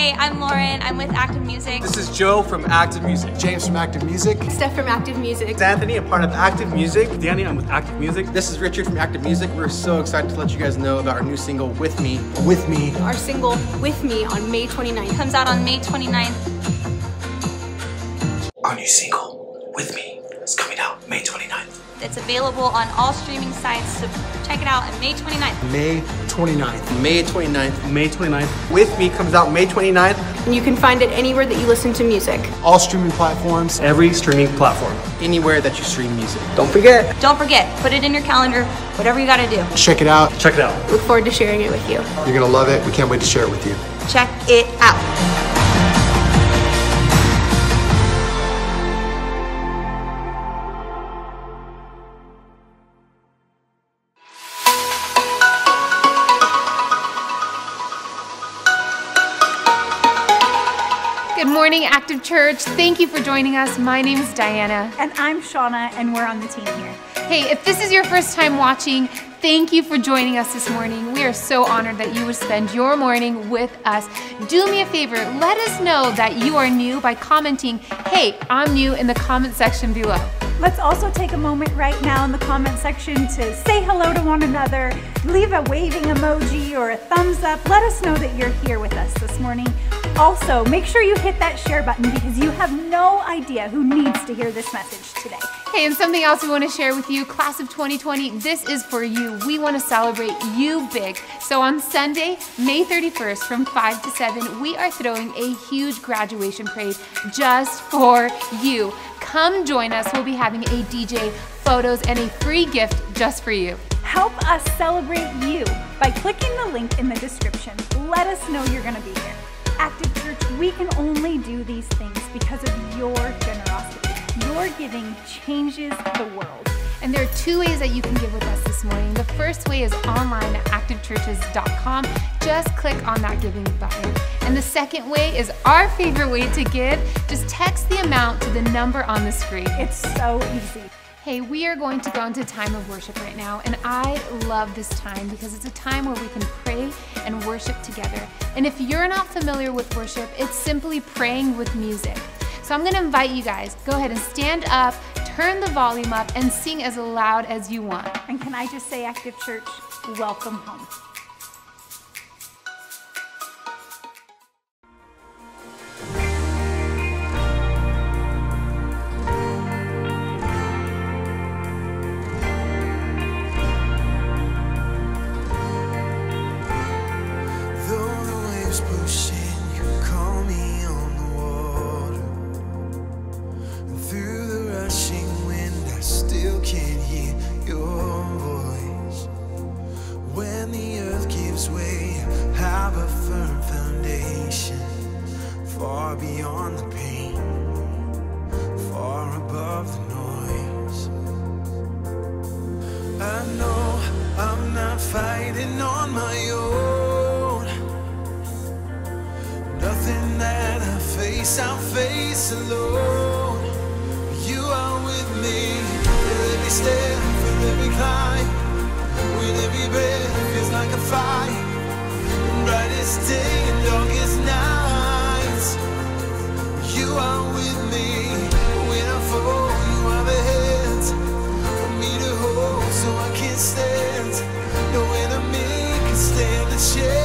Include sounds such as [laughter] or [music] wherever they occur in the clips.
Hey, I'm Lauren. I'm with Active Music. This is Joe from Active Music. James from Active Music. Steph from Active Music. It's Anthony, a part of Active Music. Danny, I'm with Active Music. This is Richard from Active Music. We're so excited to let you guys know about our new single, With Me. With Me. Our single, With Me, on May 29th. Comes out on May 29th. Our new single, With Me, is coming out May 29th. It's available on all streaming sites, so check it out on May 29th. May 29th. May 29th. May 29th. With Me comes out May 29th. And you can find it anywhere that you listen to music. All streaming platforms. Every streaming platform. Anywhere that you stream music. Don't forget. Don't forget, put it in your calendar, whatever you gotta do. Check it out. Check it out. Look forward to sharing it with you. You're gonna love it. We can't wait to share it with you. Check it out. Morning, Active Church. Thank you for joining us. My name is Diana. And I'm Shauna, and we're on the team here. Hey, if this is your first time watching, thank you for joining us this morning. We are so honored that you would spend your morning with us. Do me a favor, let us know that you are new by commenting, hey, I'm new in the comment section below. Let's also take a moment right now in the comment section to say hello to one another, leave a waving emoji or a thumbs up. Let us know that you're here with us this morning. Also, make sure you hit that share button because you have no idea who needs to hear this message today. Hey, and something else we want to share with you, class of 2020, this is for you. We want to celebrate you big. So on Sunday, May 31st from 5 to 7, we are throwing a huge graduation parade just for you. Come join us. We'll be having a DJ, photos, and a free gift just for you. Help us celebrate you by clicking the link in the description. Let us know you're going to be here. Active Church, we can only do these things because of your generosity. Your giving changes the world. And there are two ways that you can give with us this morning. The first way is online at activechurches.com. Just click on that giving button. And the second way is our favorite way to give. Just text the amount to the number on the screen. It's so easy. Hey, we are going to go into time of worship right now, and I love this time because it's a time where we can pray and worship together. And if you're not familiar with worship, it's simply praying with music. So I'm gonna invite you guys, go ahead and stand up, turn the volume up, and sing as loud as you want. And can I just say, Active Church, welcome home. Stand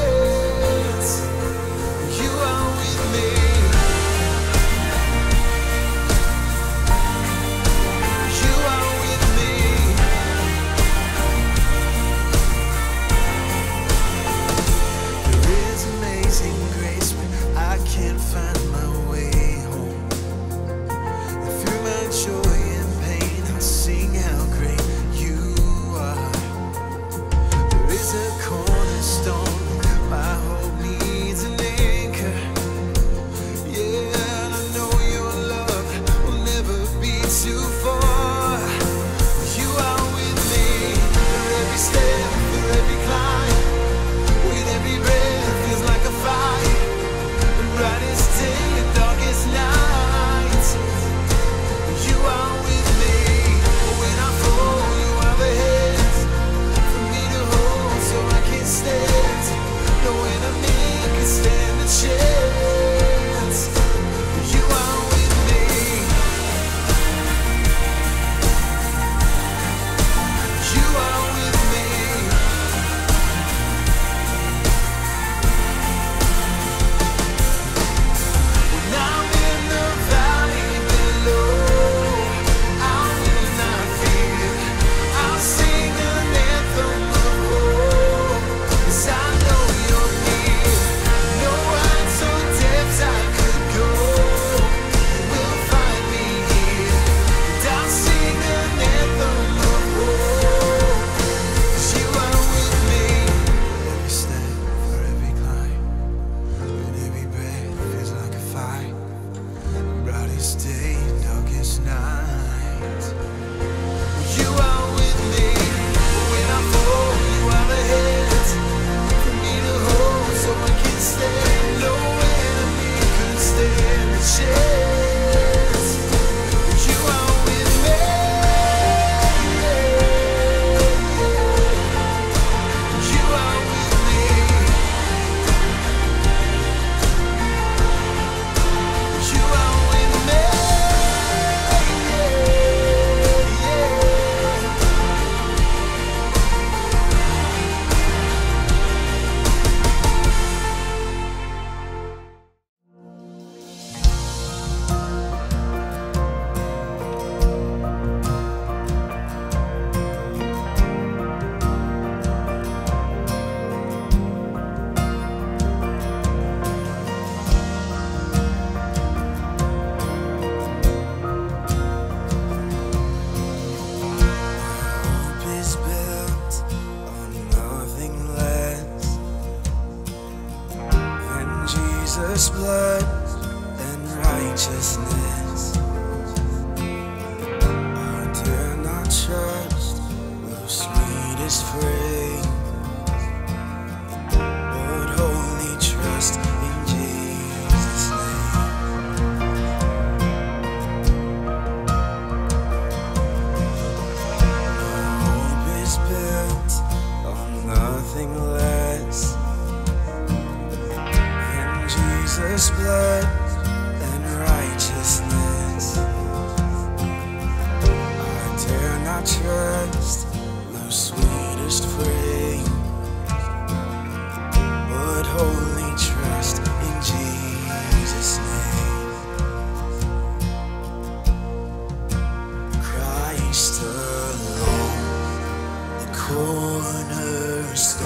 cornerstone,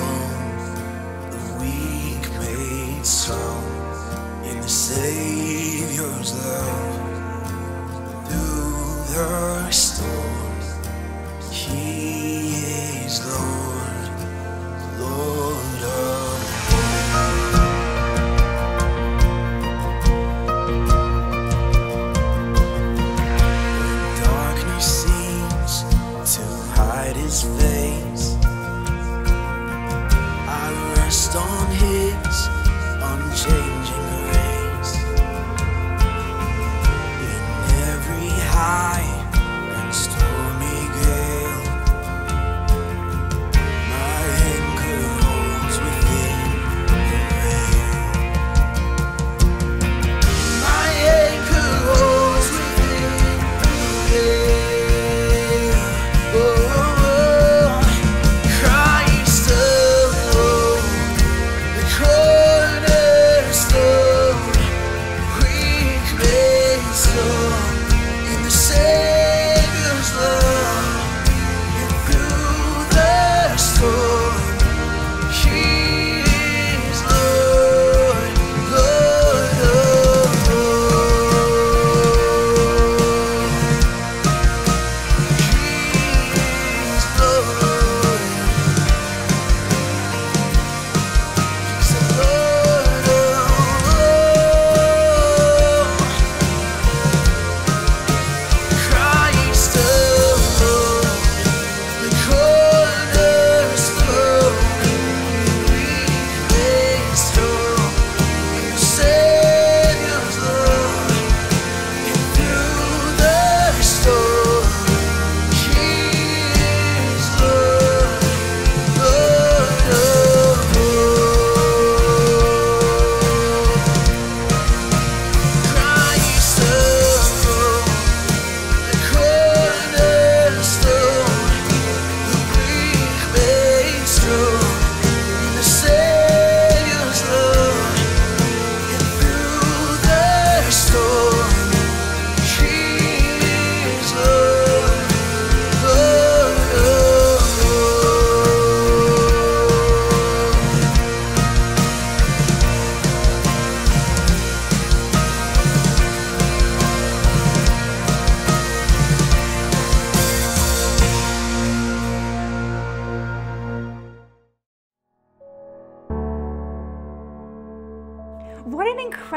the weak made strong in the Savior's love.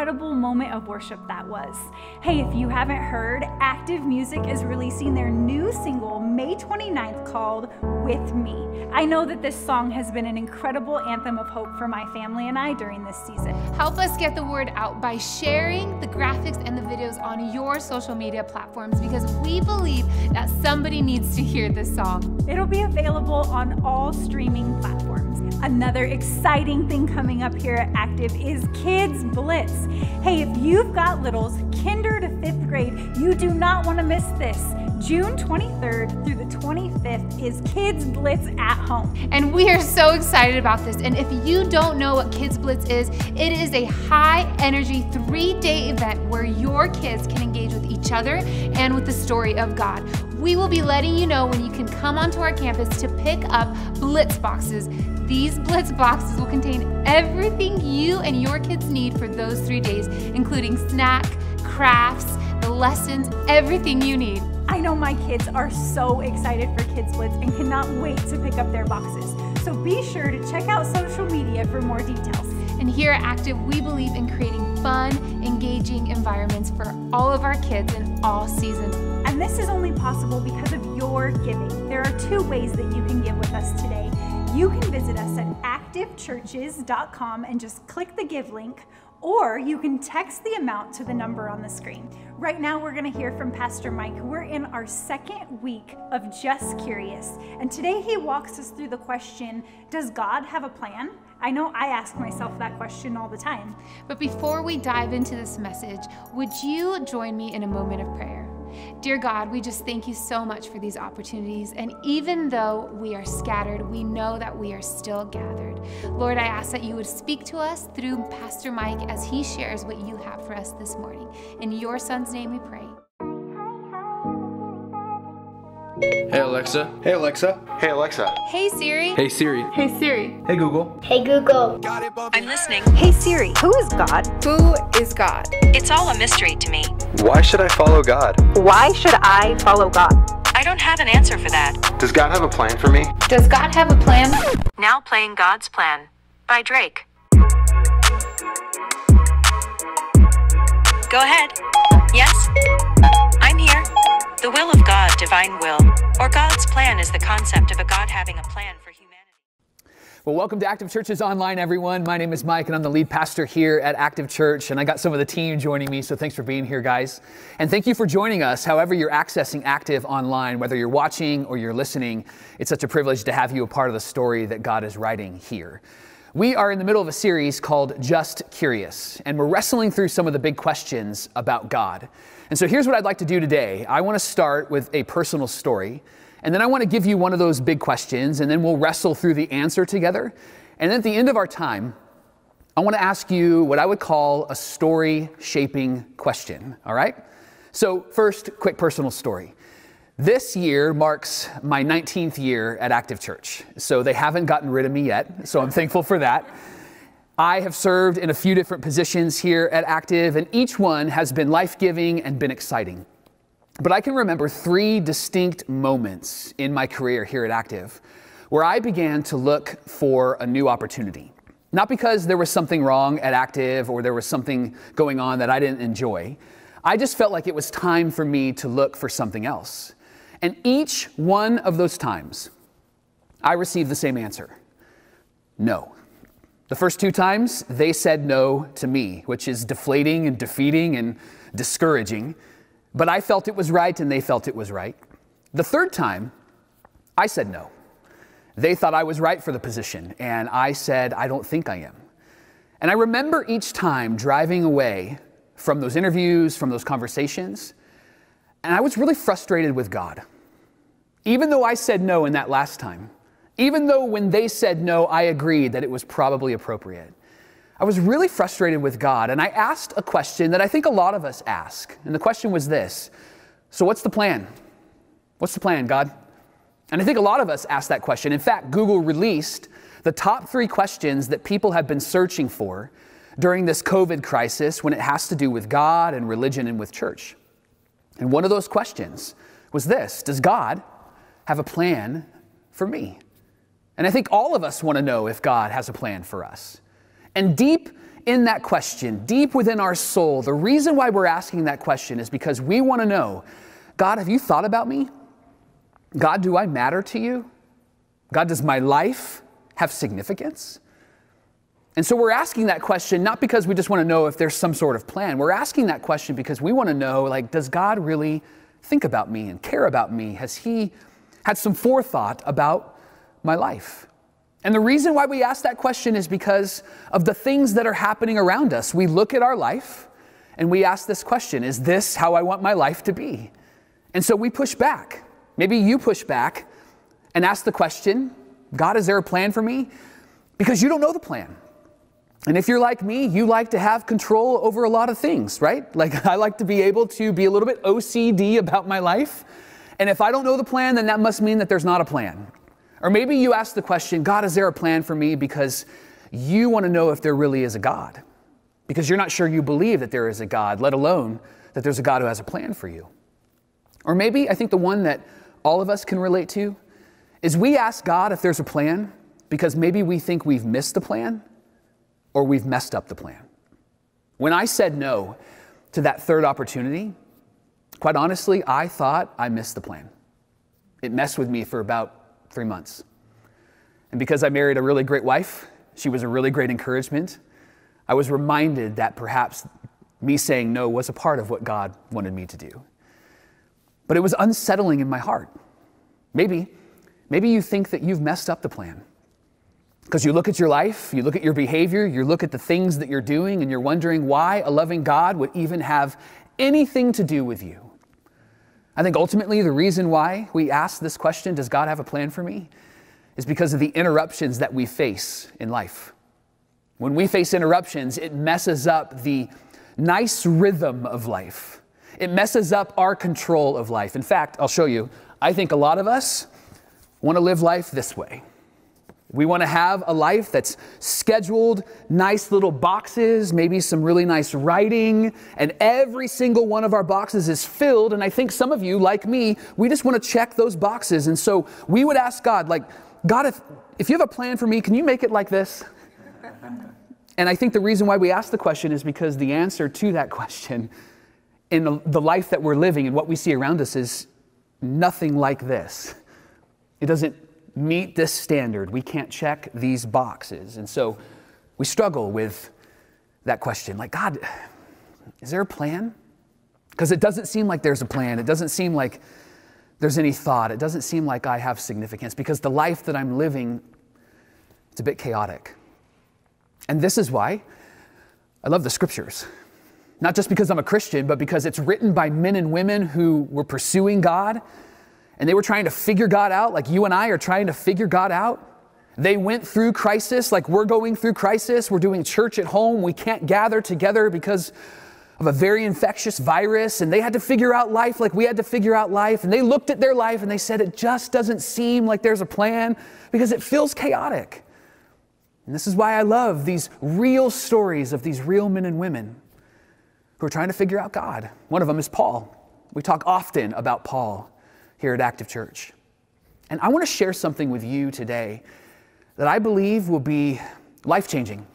Incredible moment of worship that was. Hey, if you haven't heard, Active Music is releasing their new single May 29th called With Me. I know that this song has been an incredible anthem of hope for my family and I during this season. Help us get the word out by sharing the graphics and the videos on your social media platforms because we believe that somebody needs to hear this song. It'll be available on all streaming platforms. Another exciting thing coming up here at Active is Kids Blitz. Hey, if you've got littles, kinder to fifth grade, you do not want to miss this. June 23rd through the 25th is Kids Blitz at home. And we are so excited about this. And if you don't know what Kids Blitz is, it is a high energy three day event where your kids can engage with each other and with the story of God. We will be letting you know when you can come onto our campus to pick up Blitz boxes. These Blitz boxes will contain everything you and your kids need for those three days, including snack, crafts, the lessons, everything you need. I know my kids are so excited for Kids Blitz and cannot wait to pick up their boxes. So be sure to check out social media for more details. And here at Active, we believe in creating fun, engaging environments for all of our kids in all seasons. And this is only possible because of your giving. There are two ways that you can give with us today. You can visit us at activechurches.com and just click the give link, or you can text the amount to the number on the screen. Right now, we're going to hear from Pastor Mike. We're in our second week of Just Curious, and today he walks us through the question Does God have a plan? I know I ask myself that question all the time. But before we dive into this message, would you join me in a moment of prayer? Dear God, we just thank you so much for these opportunities. And even though we are scattered, we know that we are still gathered. Lord, I ask that you would speak to us through Pastor Mike as he shares what you have for us this morning. In your son's name we pray. Hey Alexa. Hey Alexa. Hey Alexa. Hey Siri. Hey Siri. Hey Siri. Hey Google. Hey Google. Got it, Bobby. I'm listening. Hey Siri, who is God? Who is God? It's all a mystery to me. Why should I follow God? Why should I follow God? I don't have an answer for that. Does God have a plan for me? Does God have a plan? Now playing God's Plan by Drake. Go ahead. Yes? The will of God, divine will, or God's plan is the concept of a God having a plan for humanity. Well, welcome to Active Churches Online, everyone. My name is Mike, and I'm the lead pastor here at Active Church. And I got some of the team joining me, so thanks for being here, guys. And thank you for joining us, however, you're accessing Active online, whether you're watching or you're listening. It's such a privilege to have you a part of the story that God is writing here. We are in the middle of a series called Just Curious, and we're wrestling through some of the big questions about God. And so here's what I'd like to do today I want to start with a personal story. And then I want to give you one of those big questions, and then we'll wrestle through the answer together. And then at the end of our time, I want to ask you what I would call a story shaping question. All right? So, first, quick personal story. This year marks my 19th year at Active Church. So, they haven't gotten rid of me yet. So, I'm thankful for that. I have served in a few different positions here at Active, and each one has been life giving and been exciting. But I can remember three distinct moments in my career here at Active where I began to look for a new opportunity. Not because there was something wrong at Active or there was something going on that I didn't enjoy. I just felt like it was time for me to look for something else. And each one of those times, I received the same answer no. The first two times, they said no to me, which is deflating and defeating and discouraging. But I felt it was right and they felt it was right. The third time, I said no. They thought I was right for the position, and I said, I don't think I am. And I remember each time driving away from those interviews, from those conversations, and I was really frustrated with God. Even though I said no in that last time, even though when they said no, I agreed that it was probably appropriate. I was really frustrated with God, and I asked a question that I think a lot of us ask. And the question was this So, what's the plan? What's the plan, God? And I think a lot of us ask that question. In fact, Google released the top three questions that people have been searching for during this COVID crisis when it has to do with God and religion and with church. And one of those questions was this Does God have a plan for me? And I think all of us want to know if God has a plan for us. And deep in that question, deep within our soul, the reason why we're asking that question is because we want to know God, have you thought about me? God, do I matter to you? God, does my life have significance? And so we're asking that question not because we just want to know if there's some sort of plan. We're asking that question because we want to know like does God really think about me and care about me? Has he had some forethought about my life? And the reason why we ask that question is because of the things that are happening around us. We look at our life and we ask this question Is this how I want my life to be? And so we push back. Maybe you push back and ask the question God, is there a plan for me? Because you don't know the plan. And if you're like me, you like to have control over a lot of things, right? [laughs] Like I like to be able to be a little bit OCD about my life. And if I don't know the plan, then that must mean that there's not a plan. Or maybe you ask the question, God, is there a plan for me? Because you want to know if there really is a God. Because you're not sure you believe that there is a God, let alone that there's a God who has a plan for you. Or maybe I think the one that all of us can relate to is we ask God if there's a plan because maybe we think we've missed the plan or we've messed up the plan. When I said no, to that third opportunity, quite honestly, I thought I missed the plan. It messed with me for about three months. And because I married a really great wife, she was a really great encouragement. I was reminded that perhaps me saying no was a part of what God wanted me to do. But it was unsettling in my heart. Maybe, maybe you think that you've messed up the plan. Because you look at your life, you look at your behavior, you look at the things that you're doing, and you're wondering why a loving God would even have anything to do with you. I think ultimately the reason why we ask this question, does God have a plan for me? is because of the interruptions that we face in life. When we face interruptions, it messes up the nice rhythm of life. It messes up our control of life. In fact, I'll show you. I think a lot of us want to live life this way. We want to have a life that's scheduled, nice little boxes, maybe some really nice writing, and every single one of our boxes is filled. And I think some of you, like me, we just want to check those boxes. And so we would ask God, like, God, if, if you have a plan for me, can you make it like this? [laughs] And I think the reason why we ask the question is because the answer to that question in the, the life that we're living and what we see around us is nothing like this. It doesn't meet this standard. We can't check these boxes. And so we struggle with that question like, God, is there a plan? Because it doesn't seem like there's a plan. It doesn't seem like there's any thought. It doesn't seem like I have significance because the life that I'm living, it's a bit chaotic. And this is why I love the scriptures. Not just because I'm a Christian, but because it's written by men and women who were pursuing God and they were trying to figure God out, like you and I are trying to figure God out. They went through crisis like we're going through crisis. We're doing church at home. We can't gather together because of a very infectious virus, and they had to figure out life like we had to figure out life. And they looked at their life and they said, It just doesn't seem like there's a plan because it feels chaotic. And this is why I love these real stories of these real men and women who are trying to figure out God. One of them is Paul. We talk often about Paul here at Active Church. And I want to share something with you today that I believe will be life changing.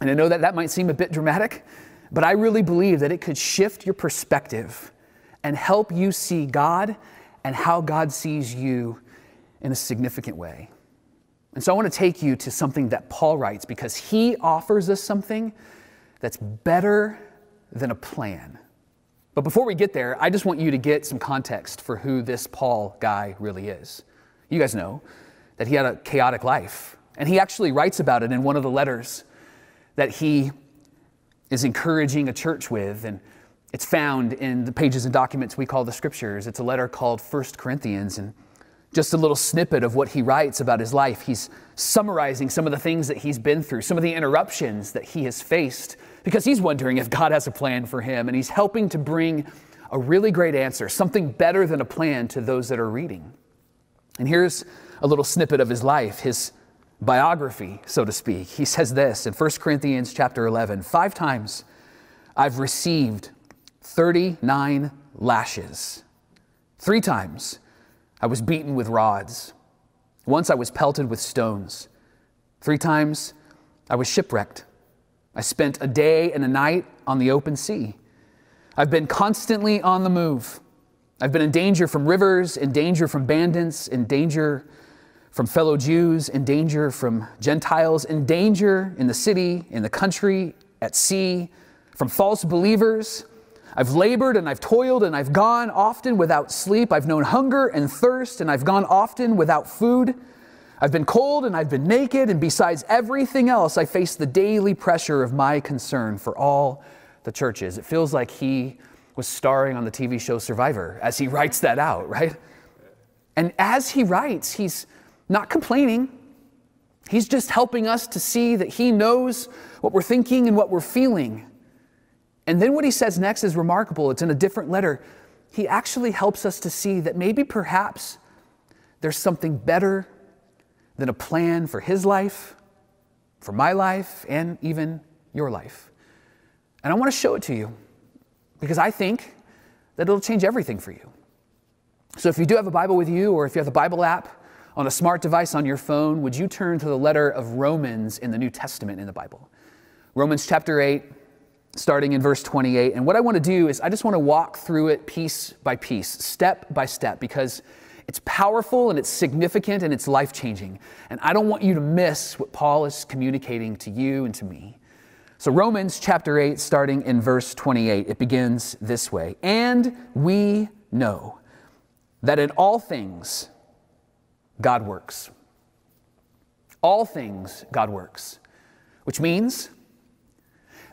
And I know that that might seem a bit dramatic, but I really believe that it could shift your perspective and help you see God and how God sees you in a significant way. And so I want to take you to something that Paul writes because he offers us something that's better than a plan. But before we get there, I just want you to get some context for who this Paul guy really is. You guys know that he had a chaotic life, and he actually writes about it in one of the letters that he is encouraging a church with and it's found in the pages and documents we call the scriptures. It's a letter called First Corinthians and just a little snippet of what he writes about his life. He's summarizing some of the things that he's been through, some of the interruptions that he has faced, because he's wondering if God has a plan for him. And he's helping to bring a really great answer, something better than a plan to those that are reading. And here's a little snippet of his life, his biography, so to speak. He says this in 1 Corinthians chapter 11 Five times I've received 39 lashes. Three times I was beaten with rods. Once I was pelted with stones. Three times I was shipwrecked. I spent a day and a night on the open sea. I've been constantly on the move. I've been in danger from rivers, in danger from bandits, in danger from fellow Jews, in danger from Gentiles, in danger in the city, in the country, at sea, from false believers I've labored and I've toiled and I've gone often without sleep. I've known hunger and thirst and I've gone often without food. I've been cold and I've been naked, and besides everything else, I face the daily pressure of my concern for all the churches. It feels like he was starring on the TV show Survivor as he writes that out, right? And as he writes, he's not complaining. He's just helping us to see that he knows what we're thinking and what we're feeling. And then what he says next is remarkable. It's in a different letter. He actually helps us to see that maybe perhaps there's something better than a plan for his life, for my life, and even your life. And I want to show it to you because I think that it'll change everything for you. So if you do have a Bible with you, or if you have the Bible app on a smart device on your phone, would you turn to the letter of Romans in the New Testament in the Bible? Romans chapter 8 starting in verse 28. And what I want to do is I just want to walk through it piece by piece, step by step, because it's powerful and it's significant and it's life changing. And I don't want you to miss what Paul is communicating to you and to me. So, Romans chapter 8, starting in verse 28, it begins this way And we know that in all things God works. All things God works, which means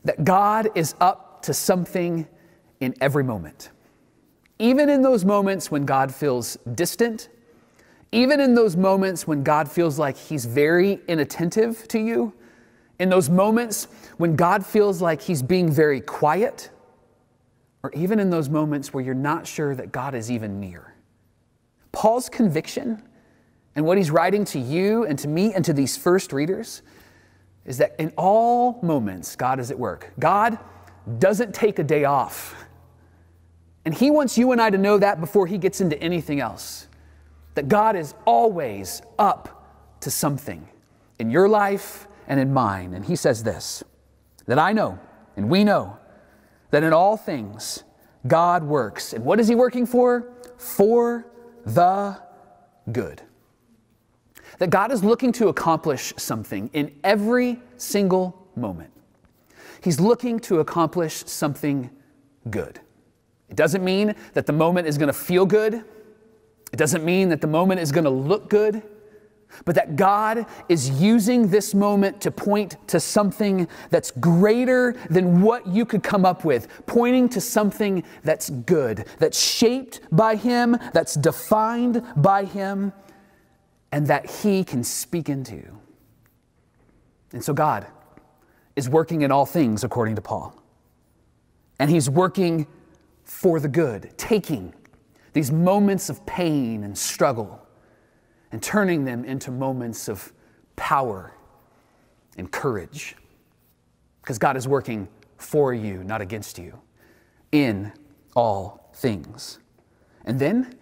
that God is up to something in every moment. Even in those moments when God feels distant, even in those moments when God feels like He's very inattentive to you, in those moments when God feels like He's being very quiet, or even in those moments where you're not sure that God is even near. Paul's conviction and what he's writing to you and to me and to these first readers is that in all moments, God is at work. God doesn't take a day off. And he wants you and I to know that before he gets into anything else. That God is always up to something in your life and in mine. And he says this that I know and we know that in all things God works. And what is he working for? For the good that God is looking to accomplish something in every single moment. He's looking to accomplish something good. It doesn't mean that the moment is going to feel good. It doesn't mean that the moment is going to look good, but that God is using this moment to point to something that's greater than what you could come up with, pointing to something that's good, that's shaped by Him, that's defined by Him, and that He can speak into. And so God is working in all things according to Paul. And He's working for the good, taking these moments of pain and struggle and turning them into moments of power and courage. Because God is working for you, not against you, in all things. And then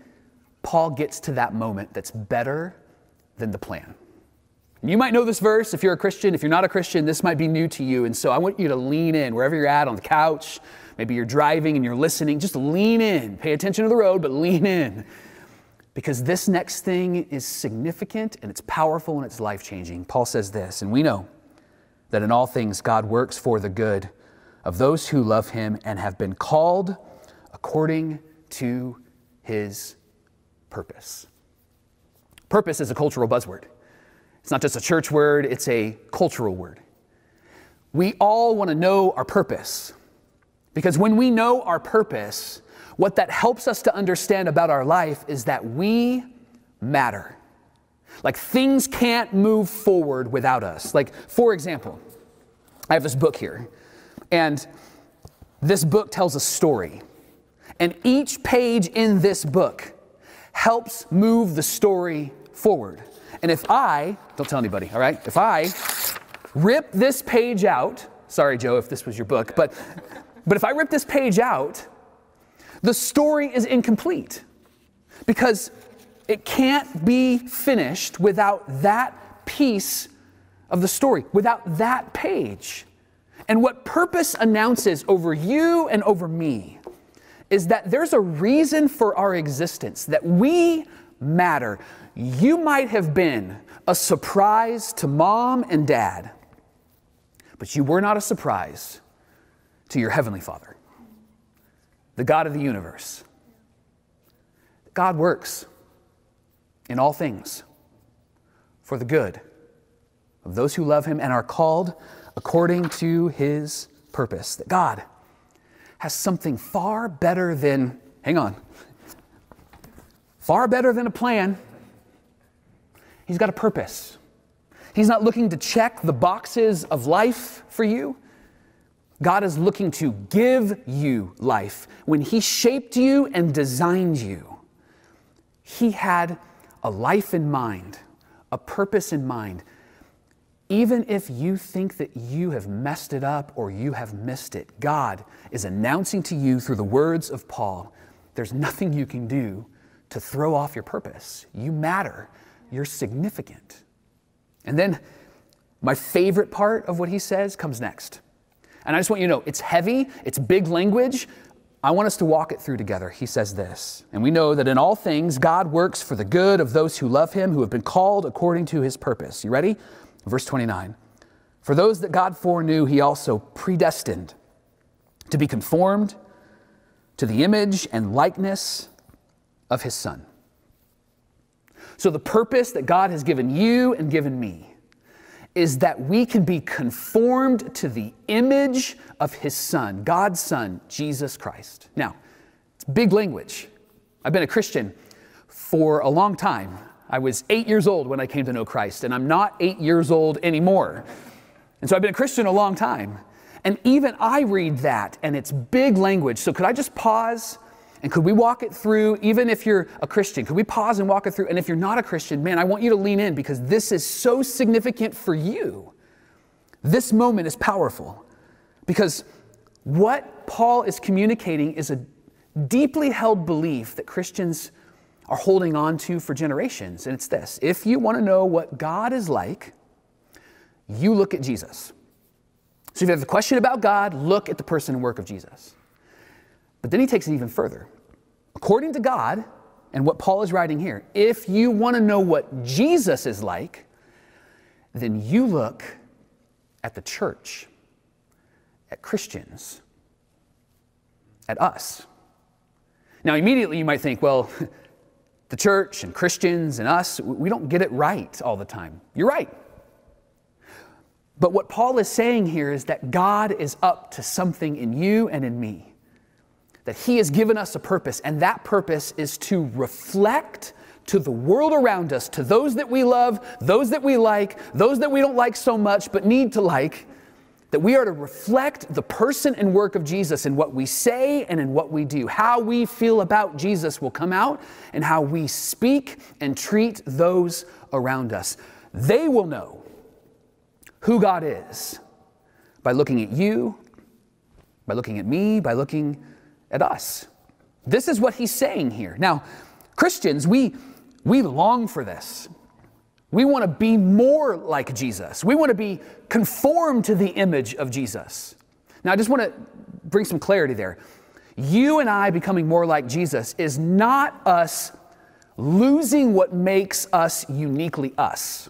Paul gets to that moment that's better than the plan. You might know this verse if you're a Christian. If you're not a Christian, this might be new to you. And so I want you to lean in wherever you're at on the couch. Maybe you're driving and you're listening. Just lean in. Pay attention to the road, but lean in. Because this next thing is significant and it's powerful and it's life changing. Paul says this, and we know that in all things God works for the good of those who love him and have been called according to his purpose. Purpose is a cultural buzzword. It's not just a church word, it's a cultural word. We all want to know our purpose. Because when we know our purpose, what that helps us to understand about our life is that we matter. Like things can't move forward without us. Like, for example, I have this book here, and this book tells a story. And each page in this book helps move the story forward. And if I, don't tell anybody, all right? If I rip this page out, sorry, Joe, if this was your book, but, but if I rip this page out, the story is incomplete because it can't be finished without that piece of the story, without that page. And what purpose announces over you and over me is that there's a reason for our existence, that we matter. You might have been a surprise to mom and dad, but you were not a surprise to your Heavenly Father, the God of the universe. God works in all things for the good of those who love Him and are called according to His purpose. That God has something far better than, hang on, far better than a plan. He's got a purpose. He's not looking to check the boxes of life for you. God is looking to give you life. When He shaped you and designed you, He had a life in mind, a purpose in mind. Even if you think that you have messed it up or you have missed it, God is announcing to you through the words of Paul there's nothing you can do to throw off your purpose. You matter, you're significant. And then my favorite part of what he says comes next. And I just want you to know it's heavy, it's big language. I want us to walk it through together. He says this, and we know that in all things God works for the good of those who love him, who have been called according to his purpose. You ready? Verse 29. For those that God foreknew, he also predestined to be conformed to the image and likeness of his son. So, the purpose that God has given you and given me is that we can be conformed to the image of his son, God's son, Jesus Christ. Now, it's big language. I've been a Christian for a long time. I was eight years old when I came to know Christ, and I'm not eight years old anymore. And so I've been a Christian a long time. And even I read that, and it's big language. So could I just pause? And could we walk it through, even if you're a Christian? Could we pause and walk it through? And if you're not a Christian, man, I want you to lean in because this is so significant for you. This moment is powerful because what Paul is communicating is a deeply held belief that Christians are holding on to for generations. And it's this if you want to know what God is like, you look at Jesus. So if you have a question about God, look at the person and work of Jesus. But then he takes it even further. According to God, and what Paul is writing here, if you want to know what Jesus is like, then you look at the church, at Christians, at us. Now, immediately you might think, well, [laughs] the church and Christians and us, we don't get it right all the time. You're right. But what Paul is saying here is that God is up to something in you and in me. That He has given us a purpose, and that purpose is to reflect to the world around us, to those that we love, those that we like, those that we don't like so much but need to like, that we are to reflect the person and work of Jesus in what we say and in what we do. How we feel about Jesus will come out, and how we speak and treat those around us. They will know who God is by looking at you, by looking at me, by looking at us. This is what he's saying here. Now, Christians, we, we long for this. We want to be more like Jesus. We want to be conformed to the image of Jesus. Now, I just want to bring some clarity there. You and I becoming more like Jesus is not us losing what makes us uniquely us.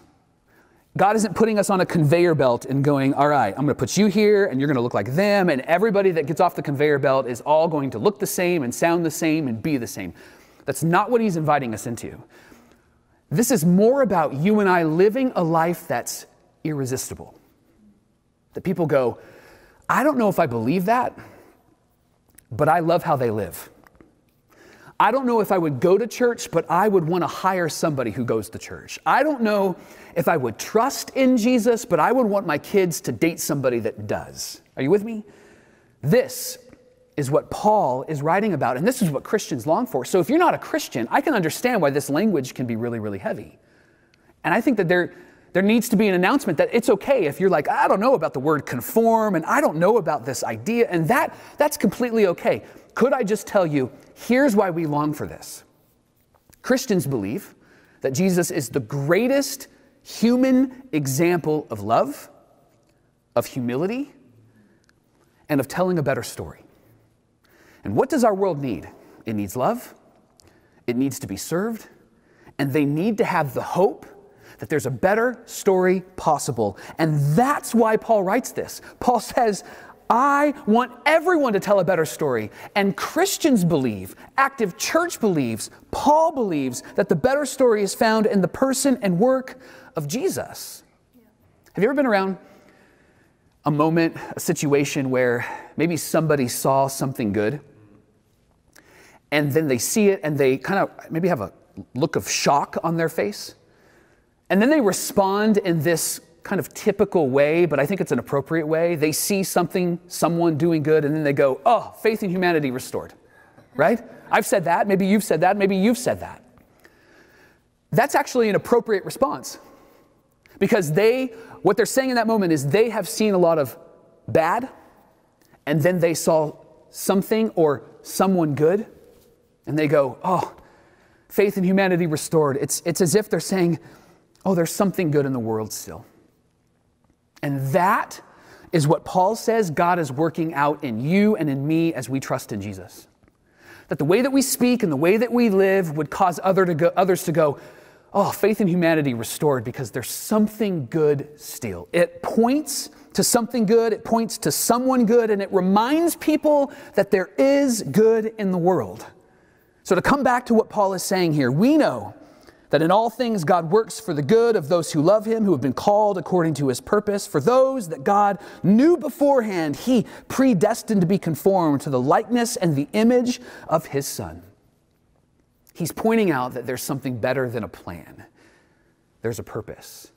God isn't putting us on a conveyor belt and going, all right, I'm going to put you here and you're going to look like them, and everybody that gets off the conveyor belt is all going to look the same and sound the same and be the same. That's not what He's inviting us into. This is more about you and I living a life that's irresistible. That people go, I don't know if I believe that, but I love how they live. I don't know if I would go to church, but I would want to hire somebody who goes to church. I don't know if I would trust in Jesus, but I would want my kids to date somebody that does. Are you with me? This is what Paul is writing about, and this is what Christians long for. So if you're not a Christian, I can understand why this language can be really, really heavy. And I think that there, there needs to be an announcement that it's okay if you're like, I don't know about the word conform, and I don't know about this idea, and that, that's completely okay. Could I just tell you, here's why we long for this. Christians believe that Jesus is the greatest human example of love, of humility, and of telling a better story. And what does our world need? It needs love, it needs to be served, and they need to have the hope that there's a better story possible. And that's why Paul writes this. Paul says, I want everyone to tell a better story. And Christians believe, active church believes, Paul believes that the better story is found in the person and work of Jesus. Have you ever been around a moment, a situation where maybe somebody saw something good and then they see it and they kind of maybe have a look of shock on their face? And then they respond in this kind of typical way, but I think it's an appropriate way. They see something, someone doing good, and then they go, oh, faith in humanity restored, right? I've said that. Maybe you've said that. Maybe you've said that. That's actually an appropriate response because they, what they're saying in that moment is they have seen a lot of bad, and then they saw something or someone good, and they go, oh, faith in humanity restored. It's, it's as if they're saying, oh, there's something good in the world still. And that is what Paul says God is working out in you and in me as we trust in Jesus. That the way that we speak and the way that we live would cause other to go, others to go, oh, faith in humanity restored because there's something good still. It points to something good, it points to someone good, and it reminds people that there is good in the world. So, to come back to what Paul is saying here, we know that in all things God works for the good of those who love him, who have been called according to his purpose. For those that God knew beforehand, he predestined to be conformed to the likeness and the image of his son. He's pointing out that there's something better than a plan, there's a purpose.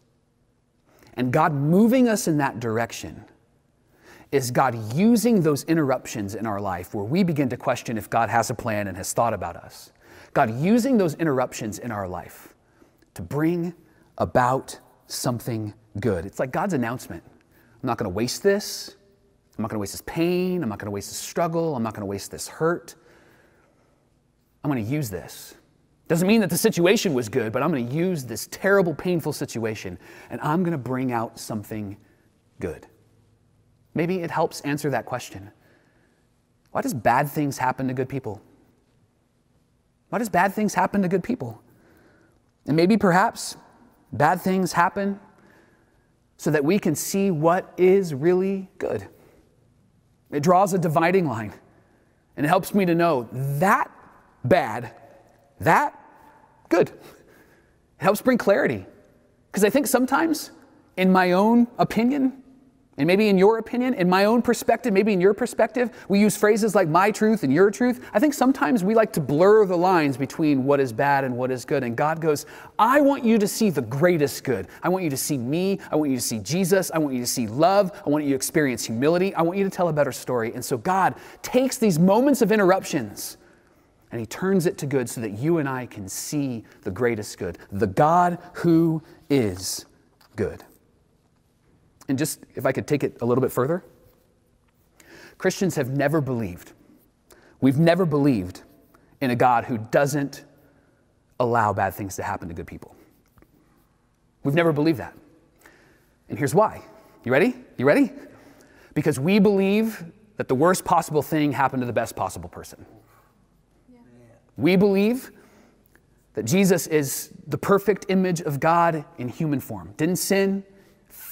And God moving us in that direction is God using those interruptions in our life where we begin to question if God has a plan and has thought about us. God using those interruptions in our life to bring about something good. It's like God's announcement I'm not going to waste this. I'm not going to waste this pain. I'm not going to waste this struggle. I'm not going to waste this hurt. I'm going to use this. Doesn't mean that the situation was good, but I'm going to use this terrible, painful situation and I'm going to bring out something good. Maybe it helps answer that question. Why does bad things happen to good people? Why does bad things happen to good people? And maybe perhaps bad things happen so that we can see what is really good. It draws a dividing line and it helps me to know that bad, that good. It helps bring clarity. Because I think sometimes, in my own opinion, and maybe in your opinion, in my own perspective, maybe in your perspective, we use phrases like my truth and your truth. I think sometimes we like to blur the lines between what is bad and what is good. And God goes, I want you to see the greatest good. I want you to see me. I want you to see Jesus. I want you to see love. I want you to experience humility. I want you to tell a better story. And so God takes these moments of interruptions and He turns it to good so that you and I can see the greatest good, the God who is good. And just if I could take it a little bit further, Christians have never believed, we've never believed in a God who doesn't allow bad things to happen to good people. We've never believed that. And here's why. You ready? You ready? Because we believe that the worst possible thing happened to the best possible person. Yeah. We believe that Jesus is the perfect image of God in human form. Didn't sin,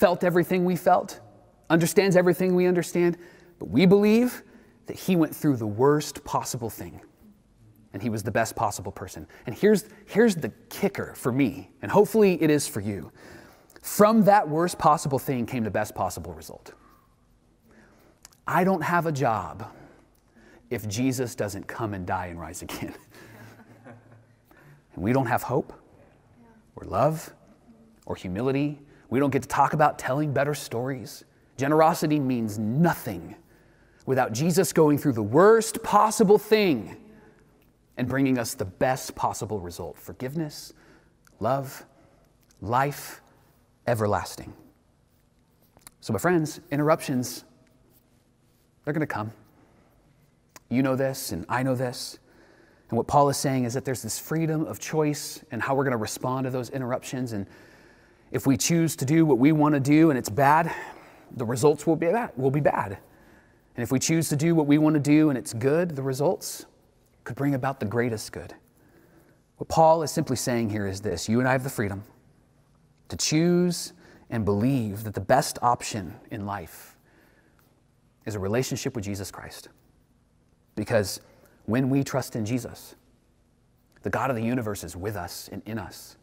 felt everything we felt, understands everything we understand, but we believe that he went through the worst possible thing and he was the best possible person. And here's, here's the kicker for me, and hopefully it is for you. From that worst possible thing came the best possible result. I don't have a job if Jesus doesn't come and die and rise again. [laughs] and we don't have hope or love or humility we don't get to talk about telling better stories. Generosity means nothing without Jesus going through the worst possible thing and bringing us the best possible result forgiveness, love, life, everlasting. So, my friends, interruptions, they're going to come. You know this, and I know this. And what Paul is saying is that there's this freedom of choice and how we're going to respond to those interruptions. And if we choose to do what we want to do and it's bad, the results will be bad. Will be bad. And if we choose to do what we want to do and it's good, the results could bring about the greatest good. What Paul is simply saying here is this you and I have the freedom to choose and believe that the best option in life is a relationship with Jesus Christ. Because when we trust in Jesus, the God of the universe is with us and in us.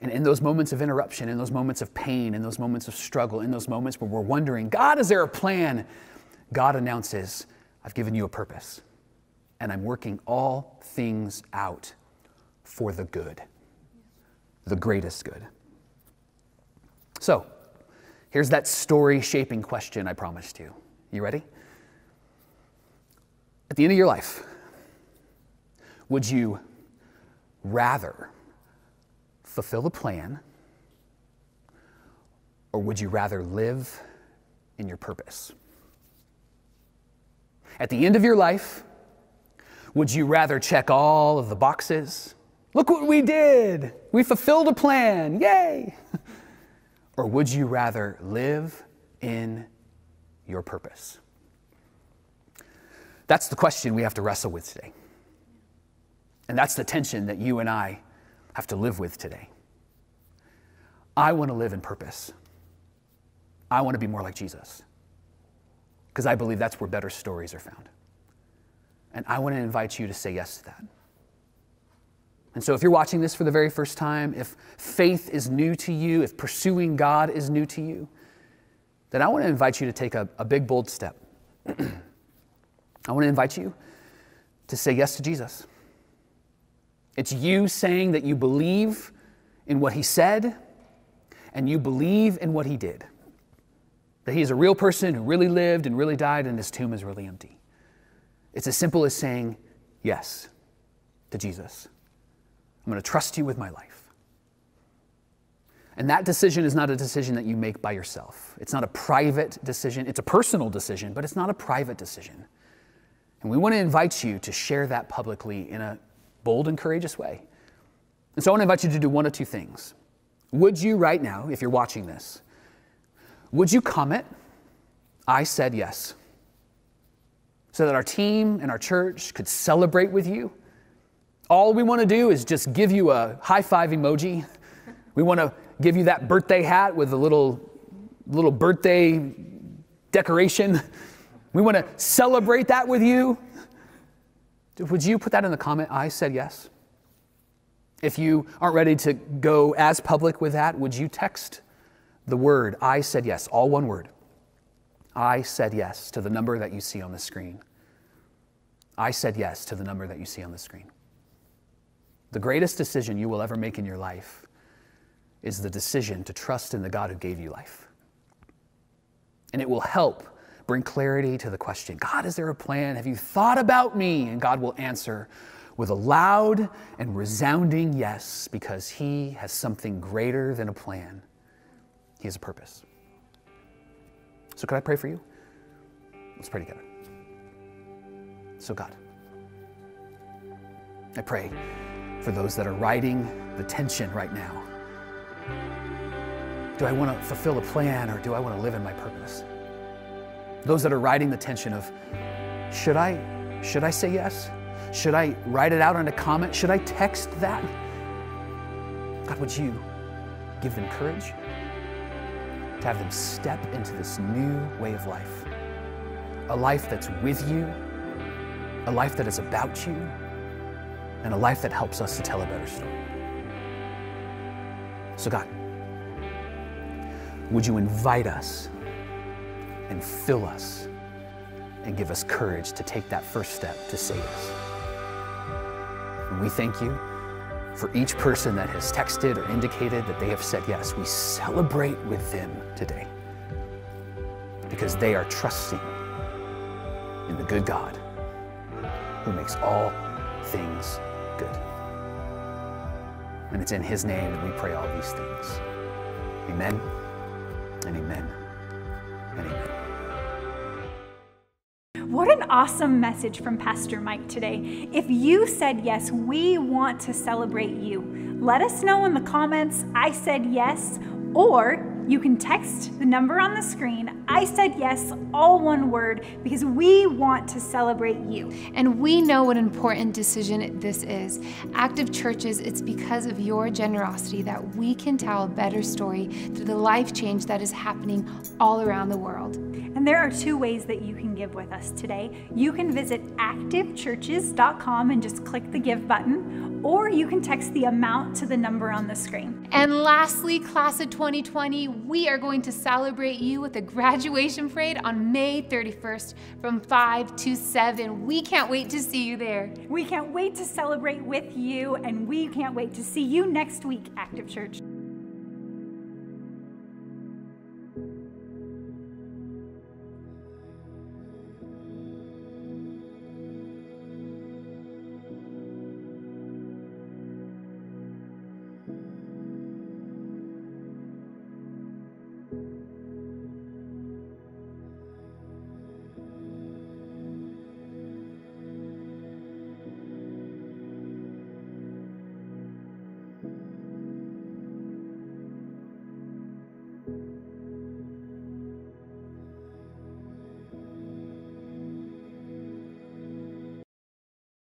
And in those moments of interruption, in those moments of pain, in those moments of struggle, in those moments where we're wondering, God, is there a plan? God announces, I've given you a purpose, and I'm working all things out for the good, the greatest good. So, here's that story shaping question I promised you. You ready? At the end of your life, would you rather fulfill the plan? Or would you rather live in your purpose? At the end of your life, would you rather check all of the boxes? Look what we did! We fulfilled a plan! Yay! [laughs] or would you rather live in your purpose? That's the question we have to wrestle with today. And that's the tension that you and I have to live with today. I want to live in purpose. I want to be more like Jesus because I believe that's where better stories are found. And I want to invite you to say yes to that. And so, if you're watching this for the very first time, if faith is new to you, if pursuing God is new to you, then I want to invite you to take a, a big, bold step. [clears throat] I want to invite you to say yes to Jesus. It's you saying that you believe in what he said and you believe in what he did. That he is a real person who really lived and really died and his tomb is really empty. It's as simple as saying yes to Jesus. I'm going to trust you with my life. And that decision is not a decision that you make by yourself. It's not a private decision. It's a personal decision, but it's not a private decision. And we want to invite you to share that publicly in a bold and courageous way. And so I want to invite you to do one of two things. Would you, right now, if you're watching this, would you comment, I said yes, so that our team and our church could celebrate with you? All we want to do is just give you a high five emoji. We want to give you that birthday hat with a little, little birthday decoration. We want to celebrate that with you. Would you put that in the comment? I said yes. If you aren't ready to go as public with that, would you text the word I said yes, all one word? I said yes to the number that you see on the screen. I said yes to the number that you see on the screen. The greatest decision you will ever make in your life is the decision to trust in the God who gave you life. And it will help bring clarity to the question God, is there a plan? Have you thought about me? And God will answer with a loud and resounding yes, because He has something greater than a plan. He has a purpose. So, could I pray for you? Let's pray together. So, God, I pray for those that are riding the tension right now. Do I want to fulfill a plan or do I want to live in my purpose? Those that are riding the tension of should I should I say yes? Should I write it out in a comment? Should I text that? God, would you give them courage to have them step into this new way of life? A life that's with you, a life that is about you, and a life that helps us to tell a better story. So, God, would you invite us and fill us and give us courage to take that first step to save us. And we thank you for each person that has texted or indicated that they have said yes. We celebrate with them today because they are trusting in the good God who makes all things good. And it's in His name that we pray all these things. Amen and amen awesome message from Pastor Mike today. If you said yes, we want to celebrate you. Let us know in the comments, I said yes, or you can text the number on the screen. I said yes, all one word, because we want to celebrate you. And we know what an important decision this is. Active churches, it's because of your generosity that we can tell a better story through the life change that is happening all around the world. And there are two ways that you can give with us today. You can visit activechurches.com and just click the give button, or you can text the amount to the number on the screen. And lastly, class of 2020, we are going to celebrate you with a graduation parade on May 31st from 5 to 7. We can't wait to see you there. We can't wait to celebrate with you, and we can't wait to see you next week, Active Church.